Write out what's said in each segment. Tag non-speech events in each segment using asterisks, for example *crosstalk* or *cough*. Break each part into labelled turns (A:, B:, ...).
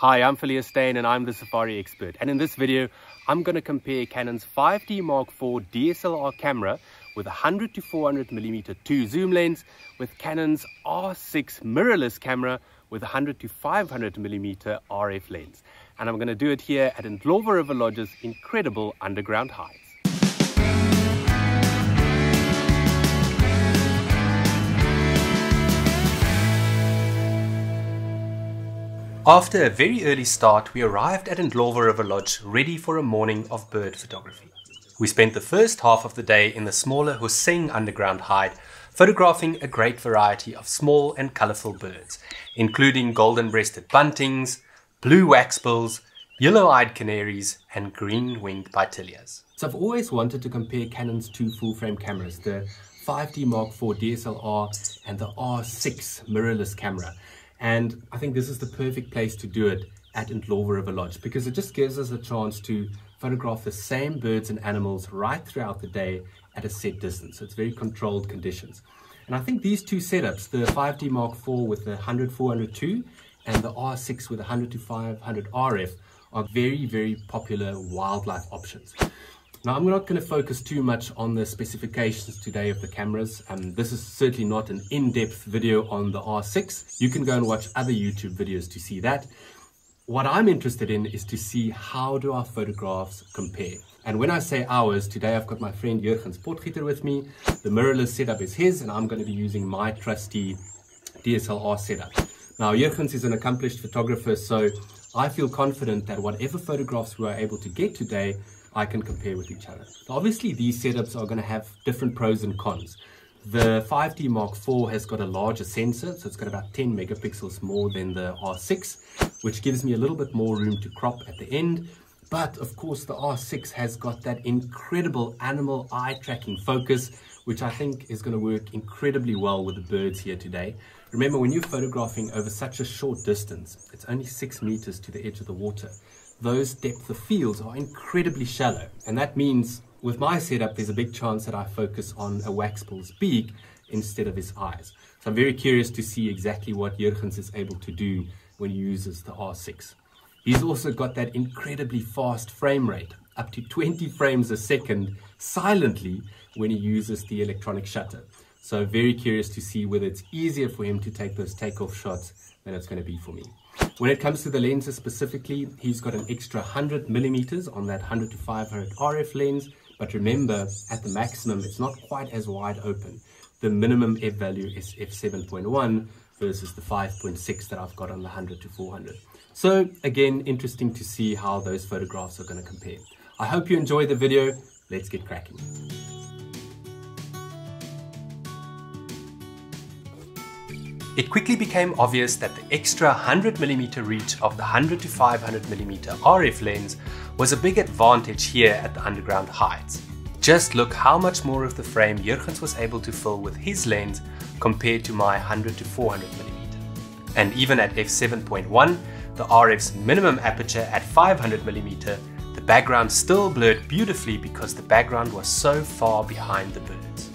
A: Hi, I'm Phileas Steyn and I'm the Safari expert. And in this video, I'm going to compare Canon's 5D Mark IV DSLR camera with 100 to 400 millimeter 2 zoom lens with Canon's R6 mirrorless camera with 100 to 500 millimeter RF lens. And I'm going to do it here at Indlovu River Lodge's incredible underground hides. After a very early start, we arrived at Indlovu River Lodge ready for a morning of bird photography. We spent the first half of the day in the smaller Hoseng underground hide, photographing a great variety of small and colorful birds, including golden-breasted buntings, blue waxbills, yellow-eyed canaries, and green-winged pytilias. So I've always wanted to compare Canon's two full-frame cameras, the 5D Mark IV DSLR and the R6 mirrorless camera. And I think this is the perfect place to do it at Indlovu River Lodge because it just gives us a chance to photograph the same birds and animals right throughout the day at a set distance. So it's very controlled conditions. And I think these two setups, the 5D Mark IV with the 100 402 and the R6 with 100 to 500 RF are very, very popular wildlife options. Now I'm not going to focus too much on the specifications today of the cameras. Um, this is certainly not an in-depth video on the R6. You can go and watch other YouTube videos to see that. What I'm interested in is to see how do our photographs compare. And when I say ours, today I've got my friend Jurgens Potgieter with me. The mirrorless setup is his and I'm going to be using my trusty DSLR setup. Now Jurgens is an accomplished photographer so I feel confident that whatever photographs we are able to get today I can compare with each other. Obviously, these setups are going to have different pros and cons. The 5D Mark IV has got a larger sensor, so it's got about 10 megapixels more than the R6, which gives me a little bit more room to crop at the end. But of course, the R6 has got that incredible animal eye tracking focus, which I think is going to work incredibly well with the birds here today. Remember, when you're photographing over such a short distance, it's only six meters to the edge of the water those depth of fields are incredibly shallow. And that means with my setup, there's a big chance that I focus on a waxbill's beak instead of his eyes. So I'm very curious to see exactly what Jurgens is able to do when he uses the R6. He's also got that incredibly fast frame rate, up to 20 frames a second silently when he uses the electronic shutter. So very curious to see whether it's easier for him to take those takeoff shots than it's going to be for me. When it comes to the lenses specifically, he's got an extra 100 millimeters on that 100 to 500 RF lens. But remember, at the maximum, it's not quite as wide open. The minimum f value is f7.1 versus the 5.6 that I've got on the 100 to 400. So again, interesting to see how those photographs are going to compare. I hope you enjoy the video. Let's get cracking. It quickly became obvious that the extra 100mm reach of the 100 to 500mm RF lens was a big advantage here at the underground hides. Just look how much more of the frame Jurgens was able to fill with his lens compared to my 100 to 400mm. And even at f7.1, the RF's minimum aperture at 500mm, the background still blurred beautifully because the background was so far behind the birds.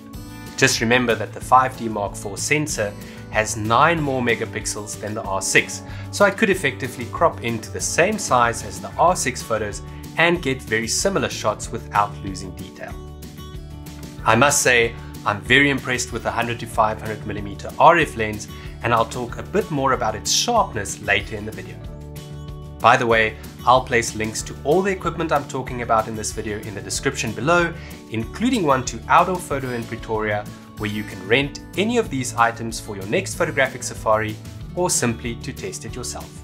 A: Just remember that the 5D Mark IV sensor has 9 more megapixels than the R6, so I could effectively crop into the same size as the R6 photos and get very similar shots without losing detail. I must say, I'm very impressed with the 100 to 500mm RF lens and I'll talk a bit more about its sharpness later in the video. By the way, I'll place links to all the equipment I'm talking about in this video in the description below, including one to Outdoorphoto in Pretoria, where you can rent any of these items for your next photographic safari or simply to test it yourself.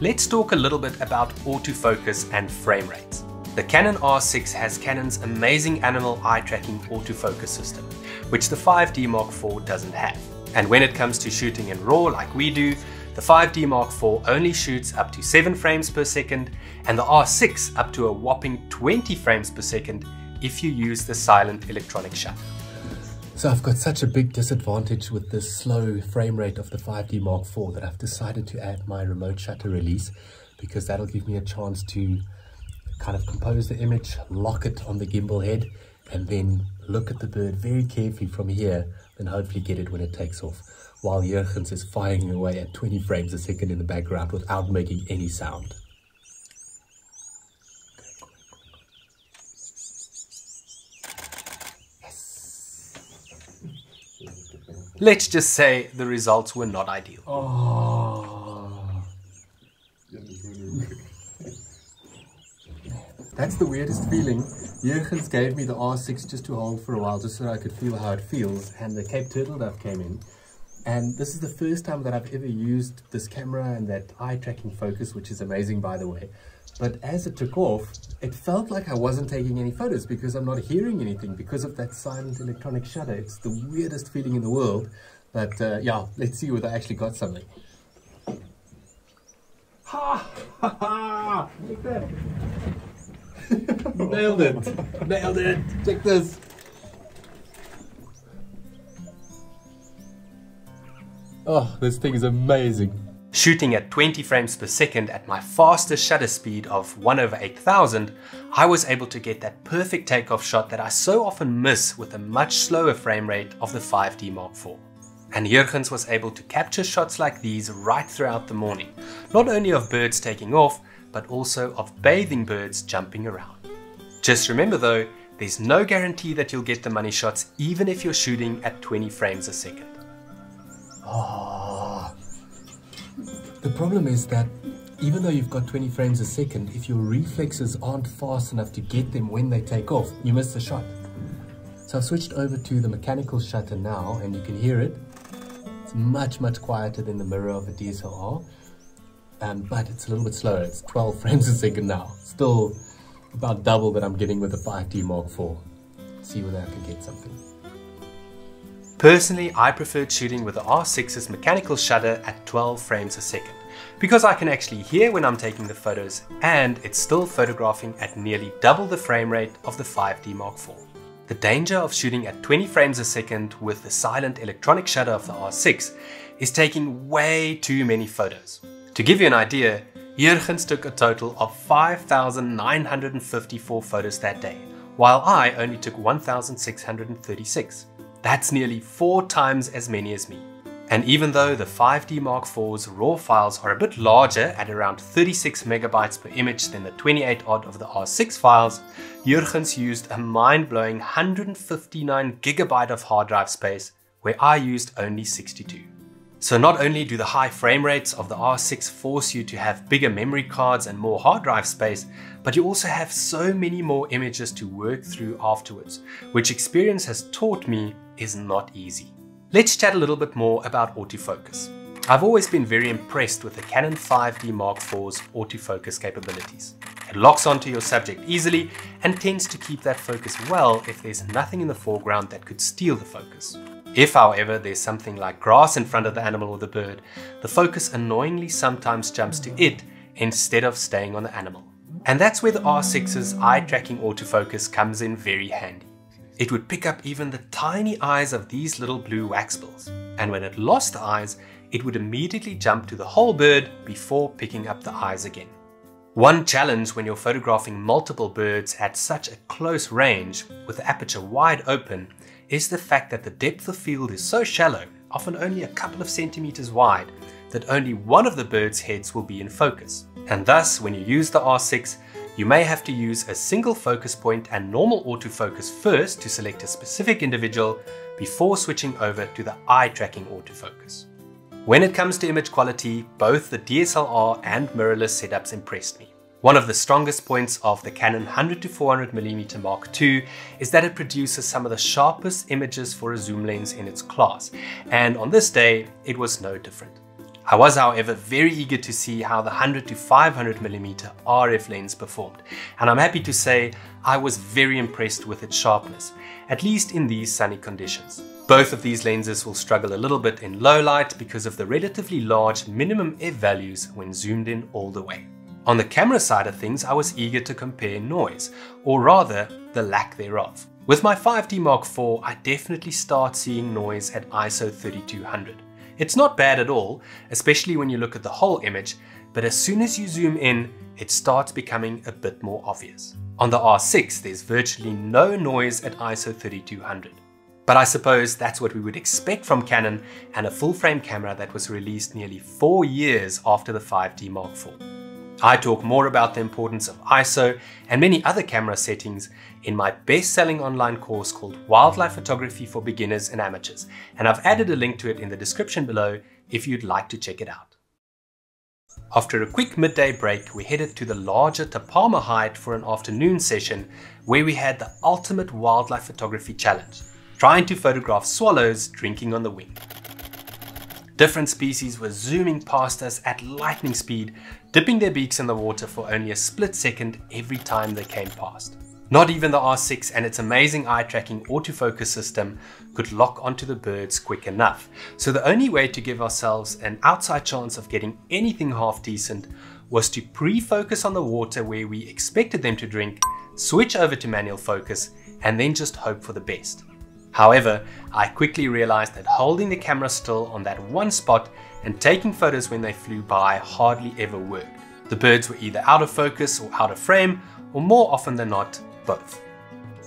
A: Let's talk a little bit about autofocus and frame rates. The Canon R6 has Canon's amazing animal eye tracking autofocus system, which the 5D Mark IV doesn't have. And when it comes to shooting in RAW like we do, the 5D Mark IV only shoots up to 7 frames per second and the R6 up to a whopping 20 frames per second if you use the silent electronic shutter. So I've got such a big disadvantage with the slow frame rate of the 5D Mark IV that I've decided to add my remote shutter release because that'll give me a chance to kind of compose the image, lock it on the gimbal head, and then look at the bird very carefully from here and hopefully get it when it takes off.
B: while Jurgens is firing away at 20 frames a second in the background without making any sound.
A: Let's just say the results were not ideal.
B: Oh. That's the weirdest feeling. Jurgens gave me the R6 just to hold for a while, just so I could feel how it feels, and the Cape Turtle Dove came in. And this is the first time that I've ever used this camera and that eye tracking focus, which is amazing by the way. But as it took off, it felt like I wasn't taking any photos because I'm not hearing anything because of that silent electronic shutter. It's the weirdest feeling in the world. But uh, yeah, let's see whether I actually got something. Ha! Ha ha! Look that! *laughs* Nailed it! Nailed it! Check this! Oh, this thing is amazing.
A: Shooting at 20 frames per second at my fastest shutter speed of 1 over 8000, I was able to get that perfect takeoff shot that I so often miss with a much slower frame rate of the 5D Mark IV. And Jurgens was able to capture shots like these right throughout the morning, not only of birds taking off, but also of bathing birds jumping around. Just remember though, there's no guarantee that you'll get the money shots even if you're shooting at 20 frames a second.
B: Oh. The problem is that even though you've got 20 frames a second, if your reflexes aren't fast enough to get them when they take off, you miss the shot. So I've switched over to the mechanical shutter now and you can hear it. It's much, much quieter than the mirror of a DSLR, um, but it's a little bit slower. It's 12 *laughs* frames a second now. Still about double that I'm getting with the 5D Mark IV. See whether I can get something.
A: Personally, I preferred shooting with the R6's mechanical shutter at 12 frames a second because I can actually hear when I'm taking the photos and it's still photographing at nearly double the frame rate of the 5D Mark IV. The danger of shooting at 20 frames a second with the silent electronic shutter of the R6 is taking way too many photos. To give you an idea, Jurgens took a total of 5,954 photos that day, while I only took 1,636. That's nearly four times as many as me. And even though the 5D Mark IV's RAW files are a bit larger at around 36 megabytes per image than the 28 odd of the R6 files, Jurgens used a mind-blowing 159 gigabyte of hard drive space where I used only 62. So not only do the high frame rates of the R6 force you to have bigger memory cards and more hard drive space, but you also have so many more images to work through afterwards, which experience has taught me is not easy. Let's chat a little bit more about autofocus. I've always been very impressed with the Canon 5D Mark IV's autofocus capabilities. It locks onto your subject easily and tends to keep that focus well if there's nothing in the foreground that could steal the focus. If, however, there's something like grass in front of the animal or the bird, the focus annoyingly sometimes jumps to it instead of staying on the animal. And that's where the R6's eye tracking autofocus comes in very handy. It would pick up even the tiny eyes of these little blue waxbills, and when it lost the eyes, it would immediately jump to the whole bird before picking up the eyes again. One challenge when you're photographing multiple birds at such a close range with the aperture wide open is the fact that the depth of field is so shallow, often only a couple of centimeters wide, that only one of the bird's heads will be in focus. And thus, when you use the R6, you may have to use a single focus point and normal autofocus first to select a specific individual before switching over to the eye tracking autofocus. When it comes to image quality, both the DSLR and mirrorless setups impressed me. One of the strongest points of the Canon 100 to 400mm Mark II is that it produces some of the sharpest images for a zoom lens in its class, and on this day it was no different. I was however very eager to see how the 100 to 500mm RF lens performed, and I'm happy to say I was very impressed with its sharpness, at least in these sunny conditions. Both of these lenses will struggle a little bit in low light because of the relatively large minimum f values when zoomed in all the way. On the camera side of things, I was eager to compare noise, or rather, the lack thereof. With my 5D Mark IV, I definitely start seeing noise at ISO 3200. It's not bad at all, especially when you look at the whole image, but as soon as you zoom in, it starts becoming a bit more obvious. On the R6, there's virtually no noise at ISO 3200. But I suppose that's what we would expect from Canon and a full frame camera that was released nearly four years after the 5D Mark IV. I talk more about the importance of ISO and many other camera settings in my best selling online course called Wildlife Photography for Beginners and Amateurs, and I've added a link to it in the description below if you'd like to check it out. After a quick midday break, we headed to the larger Tapama Hide for an afternoon session where we had the ultimate wildlife photography challenge, trying to photograph swallows drinking on the wing. Different species were zooming past us at lightning speed, dipping their beaks in the water for only a split second every time they came past. Not even the R6 and its amazing eye tracking autofocus system could lock onto the birds quick enough. So the only way to give ourselves an outside chance of getting anything half decent was to pre-focus on the water where we expected them to drink, switch over to manual focus, and then just hope for the best. However, I quickly realized that holding the camera still on that one spot and taking photos when they flew by hardly ever worked. The birds were either out of focus or out of frame, or more often than not, both.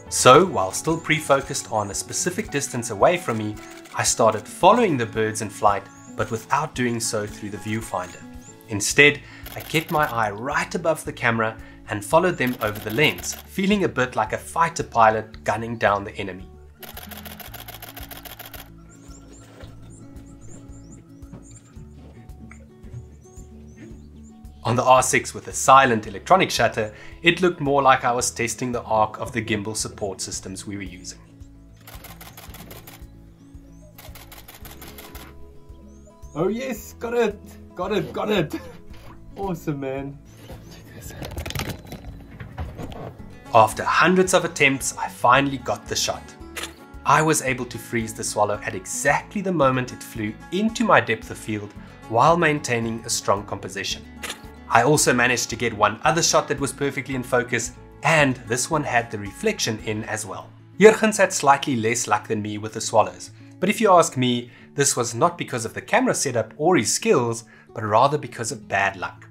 A: So, while still pre-focused on a specific distance away from me, I started following the birds in flight, but without doing so through the viewfinder. Instead, I kept my eye right above the camera and followed them over the lens, feeling a bit like a fighter pilot gunning down the enemy. On the R6 with a silent electronic shutter, it looked more like I was testing the arc of the gimbal support systems we were using.
B: Oh yes, got it, got it, got it. Awesome man.
A: After hundreds of attempts, I finally got the shot. I was able to freeze the swallow at exactly the moment it flew into my depth of field while maintaining a strong composition. I also managed to get one other shot that was perfectly in focus, and this one had the reflection in as well. Jurgens had slightly less luck than me with the swallows, but if you ask me, this was not because of the camera setup or his skills, but rather because of bad luck.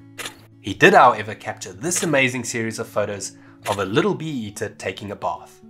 A: He did however capture this amazing series of photos of a little bee eater taking a bath.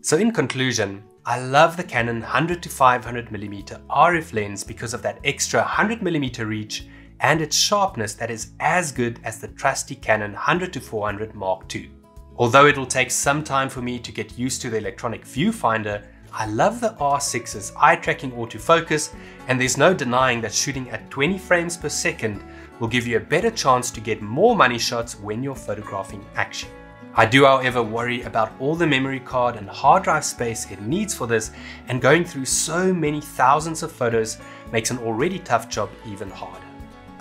A: So in conclusion, I love the Canon 100 to 500mm RF lens because of that extra 100mm reach and its sharpness that is as good as the trusty Canon 100 to 400 Mark II. Although it'll take some time for me to get used to the electronic viewfinder, I love the R6's eye tracking autofocus and there's no denying that shooting at 20 frames per second will give you a better chance to get more money shots when you're photographing action. I do however worry about all the memory card and hard drive space it needs for this and going through so many thousands of photos makes an already tough job even harder.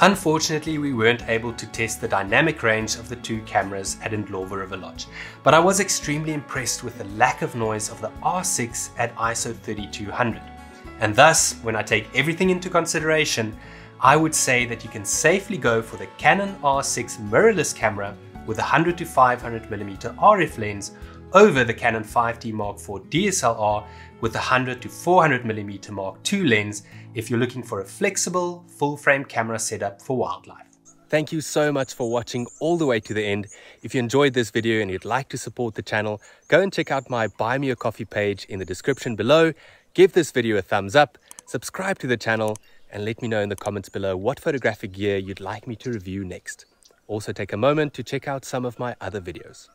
A: Unfortunately, we weren't able to test the dynamic range of the two cameras at Indlovu River Lodge, but I was extremely impressed with the lack of noise of the R6 at ISO 3200. And thus, when I take everything into consideration, I would say that you can safely go for the Canon R6 mirrorless camera with a 100 to 500mm RF lens over the Canon 5D Mark IV DSLR with a 100 to 400mm Mark II lens if you're looking for a flexible, full-frame camera setup for wildlife. Thank you so much for watching all the way to the end. If you enjoyed this video and you'd like to support the channel, go and check out my Buy Me a Coffee page in the description below. Give this video a thumbs up, subscribe to the channel, and let me know in the comments below what photographic gear you'd like me to review next. Also take a moment to check out some of my other videos.